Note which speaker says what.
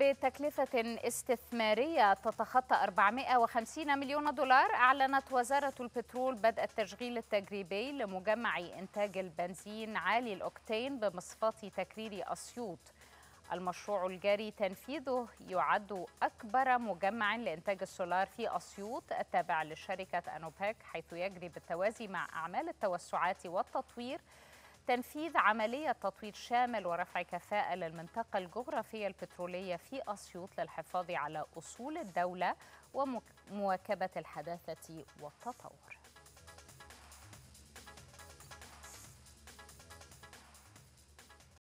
Speaker 1: بتكلفة استثمارية تتخطى 450 مليون دولار أعلنت وزارة البترول بدء التشغيل التجريبي لمجمع إنتاج البنزين عالي الأوكتين بمصفاة تكرير أسيوط. المشروع الجاري تنفيذه يعد أكبر مجمع لإنتاج السولار في أسيوط التابع لشركة أنوباك حيث يجري بالتوازي مع أعمال التوسعات والتطوير تنفيذ عملية تطوير شامل ورفع كفاءة للمنطقة الجغرافية البترولية في أسيوط للحفاظ على أصول الدولة ومواكبة الحداثة والتطور.